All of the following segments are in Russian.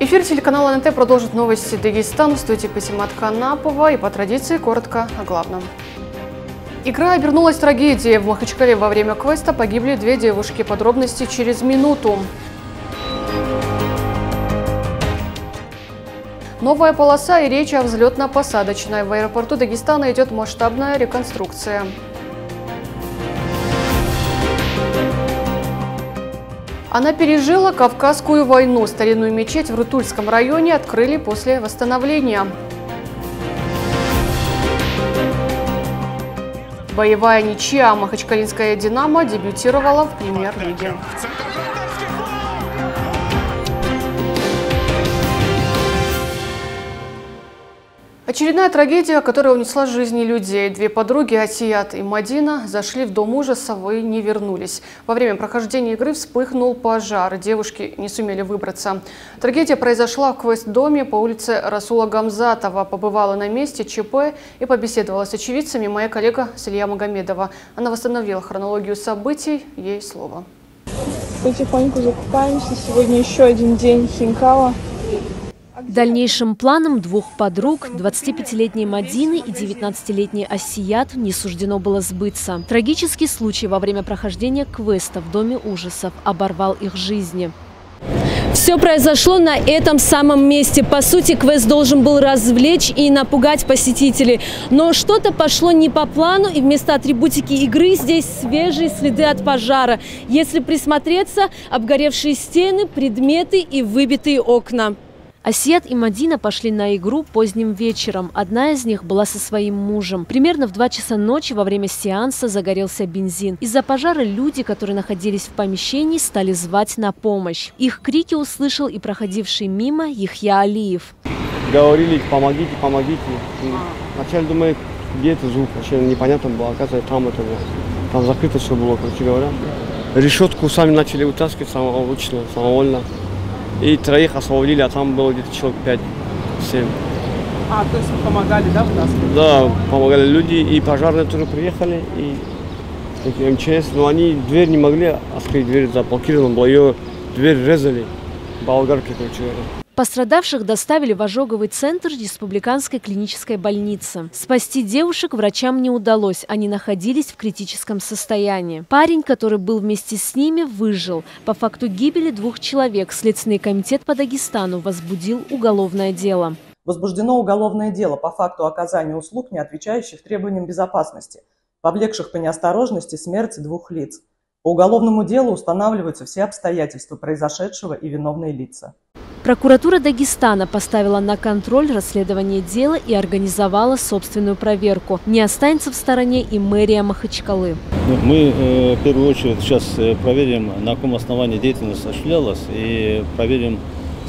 Эфир телеканала НТ продолжит новости Дагестана. В студии Пасимат Ханапова и по традиции коротко о главном. Игра обернулась трагедией. В Махачкале во время квеста погибли две девушки. Подробности через минуту. Новая полоса и речь о взлетно-посадочной. В аэропорту Дагестана идет масштабная реконструкция. Она пережила Кавказскую войну. Старинную мечеть в Рутульском районе открыли после восстановления. Боевая ничья. Махачкалинская «Динамо» дебютировала в премьер-лиге. Очередная трагедия, которая унесла жизни людей. Две подруги, Асият и Мадина, зашли в дом ужасов и не вернулись. Во время прохождения игры вспыхнул пожар. Девушки не сумели выбраться. Трагедия произошла в квест-доме по улице Расула Гамзатова. Побывала на месте ЧП и побеседовала с очевидцами моя коллега Силья Магомедова. Она восстановила хронологию событий. Ей слово. Потихоньку закупаемся. Сегодня еще один день Хинкала. Дальнейшим планом двух подруг, 25-летней Мадины и 19-летней Асият, не суждено было сбыться. Трагический случай во время прохождения квеста в Доме ужасов оборвал их жизни. Все произошло на этом самом месте. По сути, квест должен был развлечь и напугать посетителей. Но что-то пошло не по плану, и вместо атрибутики игры здесь свежие следы от пожара. Если присмотреться, обгоревшие стены, предметы и выбитые окна. Асият и Мадина пошли на игру поздним вечером. Одна из них была со своим мужем. Примерно в 2 часа ночи во время сеанса загорелся бензин. Из-за пожара люди, которые находились в помещении, стали звать на помощь. Их крики услышал и проходивший мимо Яхья Алиев. Говорили, помогите, помогите. Вначале думаю, где это звук, вообще непонятно было, оказывается, там это было. Там закрыто все было, короче говоря. Решетку сами начали вытаскивать самообычно, самовольно. И троих освободили, а там было где-то человек 5-7. А, то есть вы помогали, да, вытаскивать? Да, помогали люди, и пожарные тоже приехали, и МЧС, но они дверь не могли открыть, дверь заблокирована была, ее дверь резали, болгарки, короче говоря. Пострадавших доставили в ожоговый центр Республиканской клинической больницы. Спасти девушек врачам не удалось, они находились в критическом состоянии. Парень, который был вместе с ними, выжил. По факту гибели двух человек Следственный комитет по Дагестану возбудил уголовное дело. Возбуждено уголовное дело по факту оказания услуг, не отвечающих требованиям безопасности, повлекших по неосторожности смерти двух лиц. По уголовному делу устанавливаются все обстоятельства произошедшего и виновные лица. Прокуратура Дагестана поставила на контроль расследование дела и организовала собственную проверку. Не останется в стороне и мэрия Махачкалы. Мы э, в первую очередь сейчас э, проверим, на каком основании деятельность осуществлялась, и проверим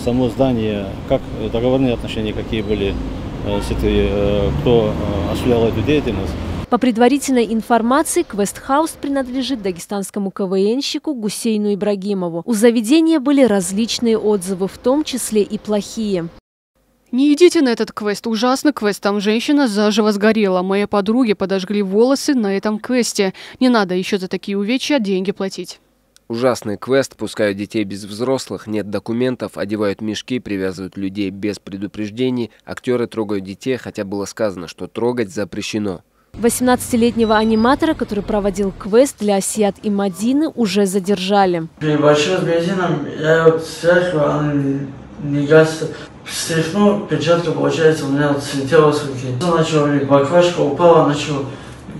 само здание, как договорные отношения какие были э, кто осуществлял эту деятельность. По предварительной информации, квест-хаус принадлежит дагестанскому КВНщику Гусейну Ибрагимову. У заведения были различные отзывы, в том числе и плохие. Не идите на этот квест. Ужасный квест. Там женщина заживо сгорела. Мои подруги подожгли волосы на этом квесте. Не надо еще за такие увечья деньги платить. Ужасный квест, пускают детей без взрослых, нет документов, одевают мешки, привязывают людей без предупреждений, актеры трогают детей, хотя было сказано, что трогать запрещено. 18-летнего аниматора, который проводил квест для Асиат и Мадины, уже задержали. Большой с бензином, я вот она не гасит. Стряхнул, перчатка, получается, у меня слетела с руки. Начала, баклажка упала, начала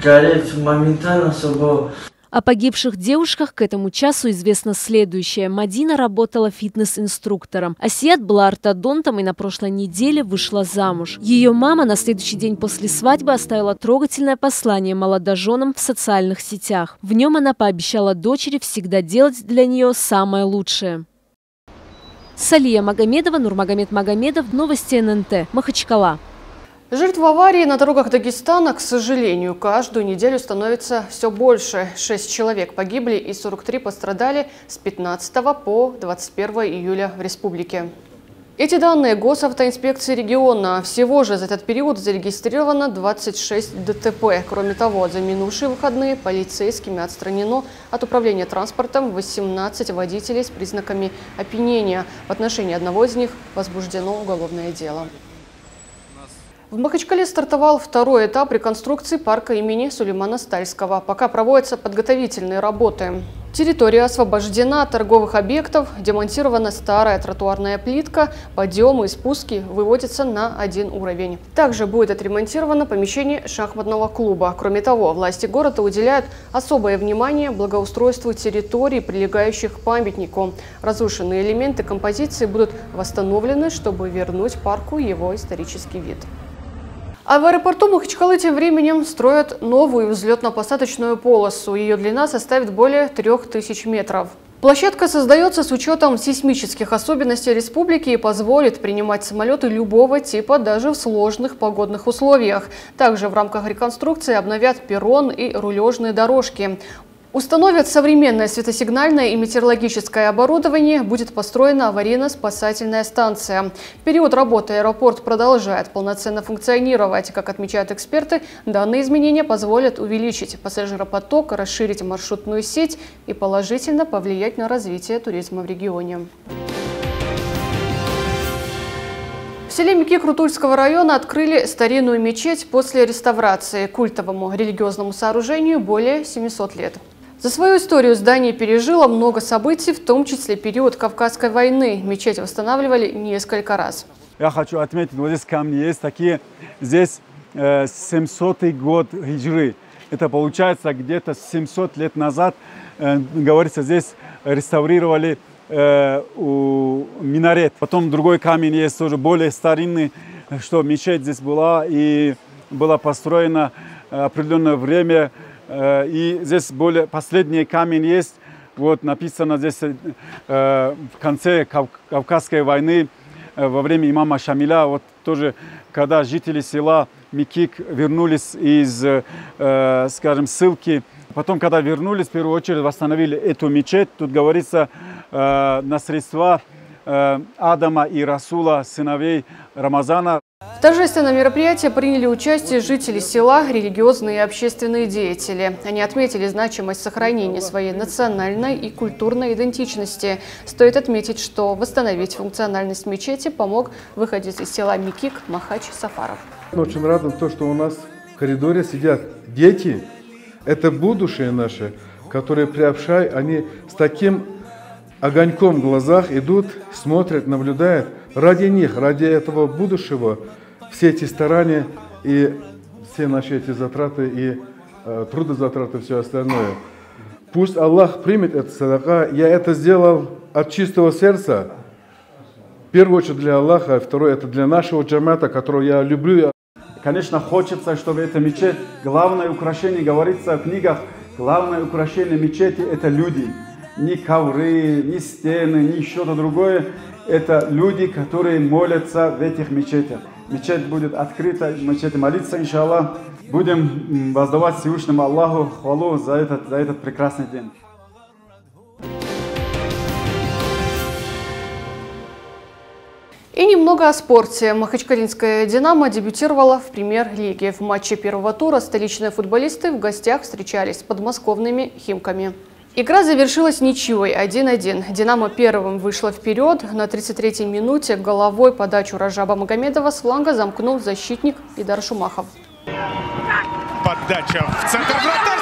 гореть моментально, все было. О погибших девушках к этому часу известно следующее. Мадина работала фитнес-инструктором. Асият была ортодонтом и на прошлой неделе вышла замуж. Ее мама на следующий день после свадьбы оставила трогательное послание молодоженам в социальных сетях. В нем она пообещала дочери всегда делать для нее самое лучшее. Салия Магомедова, Нурмагомед Магомедов, Новости ННТ, Махачкала. Жертв аварии на дорогах Дагестана, к сожалению, каждую неделю становится все больше. Шесть человек погибли и 43 пострадали с 15 по 21 июля в республике. Эти данные госавтоинспекции региона. Всего же за этот период зарегистрировано 26 ДТП. Кроме того, за минувшие выходные полицейскими отстранено от управления транспортом 18 водителей с признаками опьянения. В отношении одного из них возбуждено уголовное дело. В Махачкале стартовал второй этап реконструкции парка имени Сулеймана Стальского. Пока проводятся подготовительные работы. Территория освобождена от торговых объектов, демонтирована старая тротуарная плитка, подъемы и спуски выводятся на один уровень. Также будет отремонтировано помещение шахматного клуба. Кроме того, власти города уделяют особое внимание благоустройству территорий, прилегающих к памятнику. Разрушенные элементы композиции будут восстановлены, чтобы вернуть парку его исторический вид. А в аэропорту Махачкалы тем временем строят новую взлетно-посадочную полосу. Ее длина составит более 3000 метров. Площадка создается с учетом сейсмических особенностей республики и позволит принимать самолеты любого типа даже в сложных погодных условиях. Также в рамках реконструкции обновят перрон и рулежные дорожки. Установят современное светосигнальное и метеорологическое оборудование, будет построена аварийно-спасательная станция. Период работы аэропорт продолжает полноценно функционировать. Как отмечают эксперты, данные изменения позволят увеличить пассажиропоток, расширить маршрутную сеть и положительно повлиять на развитие туризма в регионе. В селе Микик Рутульского района открыли старинную мечеть после реставрации. Культовому религиозному сооружению более 700 лет. За свою историю здание пережило много событий, в том числе период Кавказской войны. Мечеть восстанавливали несколько раз. Я хочу отметить, вот здесь камни есть такие, здесь э, 700 год хиджры. Это получается где-то 700 лет назад, э, говорится, здесь реставрировали э, у минарет. Потом другой камень есть тоже более старинный, что мечеть здесь была и была построена определенное время Э, и здесь более последний камень есть. Вот написано здесь э, в конце Кавказской войны э, во время имама Шамиля, вот тоже, когда жители села Микик вернулись из, скажем, ссылки, потом, когда вернулись, в первую очередь восстановили эту мечеть, тут говорится на средства Адама и Расула, сыновей Рамазана. В торжественном мероприятии приняли участие жители села, религиозные и общественные деятели. Они отметили значимость сохранения своей национальной и культурной идентичности. Стоит отметить, что восстановить функциональность мечети помог выходец из села Микик Махач Сафаров. Очень рад то, что у нас в коридоре сидят дети. Это будущее наше, которые приобщают, они с таким огоньком в глазах идут, смотрят, наблюдают – Ради них, ради этого будущего, все эти старания и все наши эти затраты и э, трудозатраты, все остальное. Пусть Аллах примет это садака. Я это сделал от чистого сердца. В первую очередь для Аллаха, а второе это для нашего джамата, которого я люблю. Конечно, хочется, чтобы эта мечеть, главное украшение, говорится в книгах, главное украшение мечети – это люди. Ни ковры, ни стены, ни что-то другое это люди, которые молятся в этих мечетях. Мечеть будет открыта, мечеть молиться, иншаллах. Будем воздавать Всевышнему Аллаху хвалу за этот, за этот прекрасный день. И немного о спорте. Махачкалинская «Динамо» дебютировала в премьер-лиге. В матче первого тура столичные футболисты в гостях встречались с подмосковными «Химками». Игра завершилась ничьей 1-1. «Динамо» первым вышла вперед. На 33-й минуте головой подачу Ражаба Магомедова с фланга замкнул защитник Идар Шумахов. Подача в центр вратарский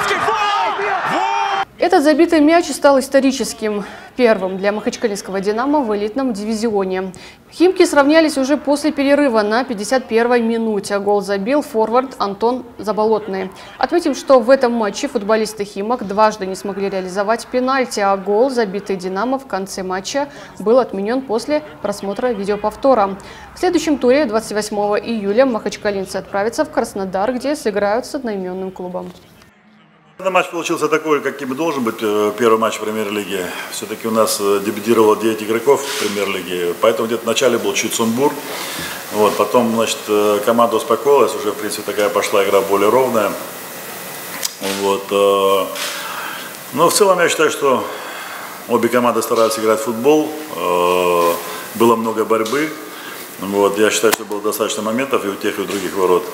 этот забитый мяч стал историческим первым для махачкалинского «Динамо» в элитном дивизионе. Химки сравнялись уже после перерыва на 51-й минуте. Гол забил форвард Антон Заболотный. Отметим, что в этом матче футболисты «Химок» дважды не смогли реализовать пенальти, а гол, забитый «Динамо» в конце матча, был отменен после просмотра видеоповтора. В следующем туре 28 июля махачкалинцы отправятся в Краснодар, где сыграют с одноименным клубом. Матч получился такой, каким и должен быть э, первый матч премьер-лиги. Все-таки у нас э, дебютировало 9 игроков в премьер-лиге, поэтому где-то в начале был чуть сумбур. Вот, потом, значит, э, команда успокоилась, уже, в принципе, такая пошла игра более ровная. Вот, но в целом я считаю, что обе команды старались играть в футбол. Было много борьбы. Вот, я считаю, что было достаточно моментов и у тех, и у других ворот.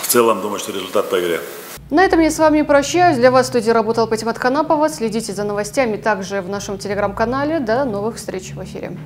В целом, думаю, что результат по игре. На этом я с вами прощаюсь. Для вас в студии работал Патимат Канапова. Следите за новостями также в нашем телеграм-канале. До новых встреч в эфире.